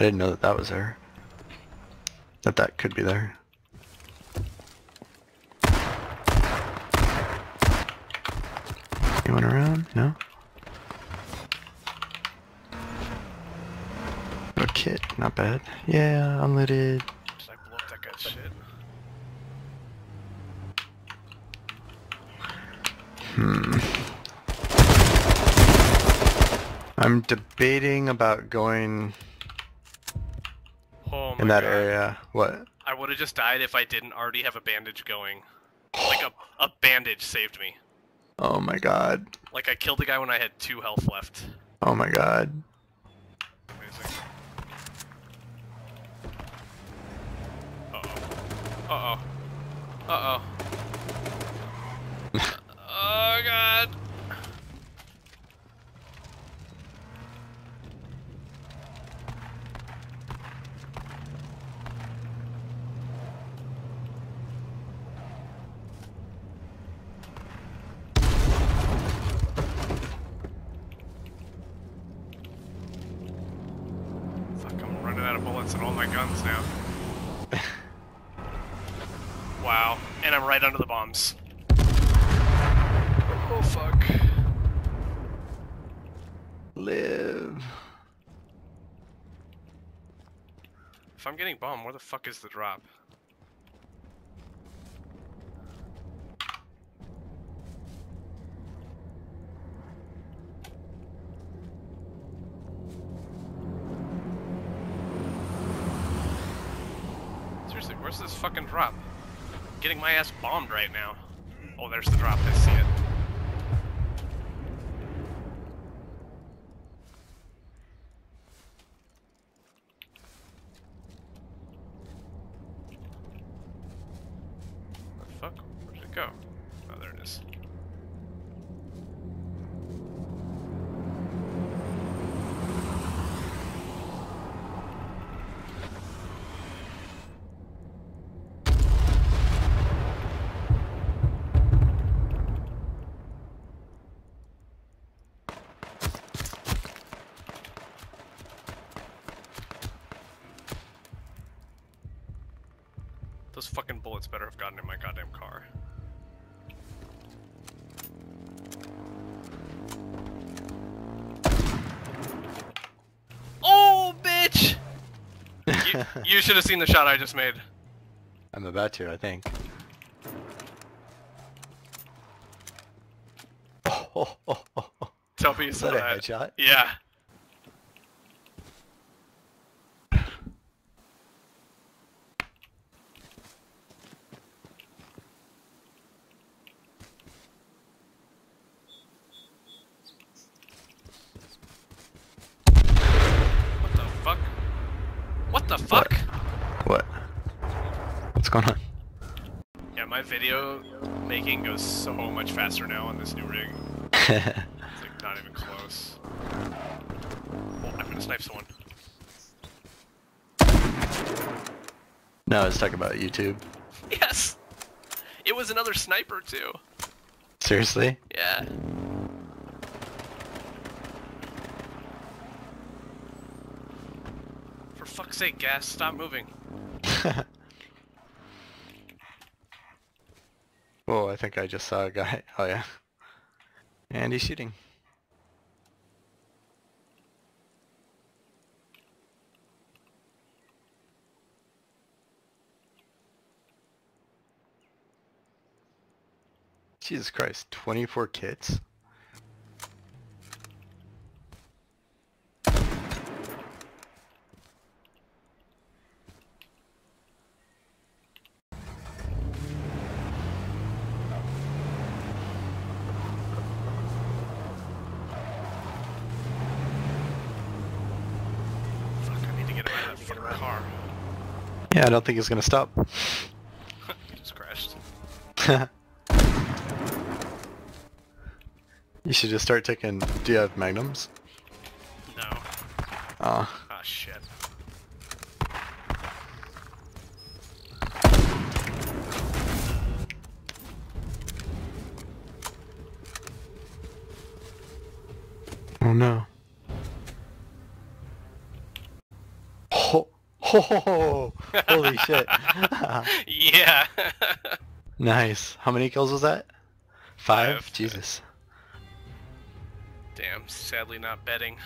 I didn't know that that was there. That that could be there. Anyone around? No? A kit, not bad. Yeah, unlidded. Like blow up that guy's shit. Hmm. I'm debating about going Oh my in that God. area. What? I would have just died if I didn't already have a bandage going. Like a, a bandage saved me. Oh my god. Like I killed the guy when I had two health left. Oh my god. Amazing. Uh-oh. Uh-oh. Uh-oh. oh god. Fuck, I'm running out of bullets and all my guns now. wow. And I'm right under the bombs. Oh fuck. Live. If I'm getting bombed, where the fuck is the drop? Where's this fucking drop? I'm getting my ass bombed right now. Oh, there's the drop. I see it. The fuck? Where did it go? Oh, there it is. Those fucking bullets better have gotten in my goddamn car. Oh, bitch! You, you should have seen the shot I just made. I'm about to, I think. Oh, oh, oh, oh. Tell me you Is saw that a that. headshot? Yeah. What the fuck? What the fuck? What? What's going on? Yeah, my video making goes so much faster now on this new rig. It's like not even close. Oh, I'm gonna snipe someone. no, I was talking about YouTube. Yes! It was another sniper too. Seriously? Yeah. Fuck's sake, gas, stop moving. oh, I think I just saw a guy. Oh yeah. And he's shooting. Jesus Christ, 24 kits? Fuck, I need to get him out of that fucking car. Yeah, I don't think he's gonna stop. He just crashed. you should just start taking. Do you have magnums? No. Oh, Ah, shit. oh no. Oh, holy shit. yeah. nice. How many kills was that? Five? Five. Jesus. Damn, sadly not betting.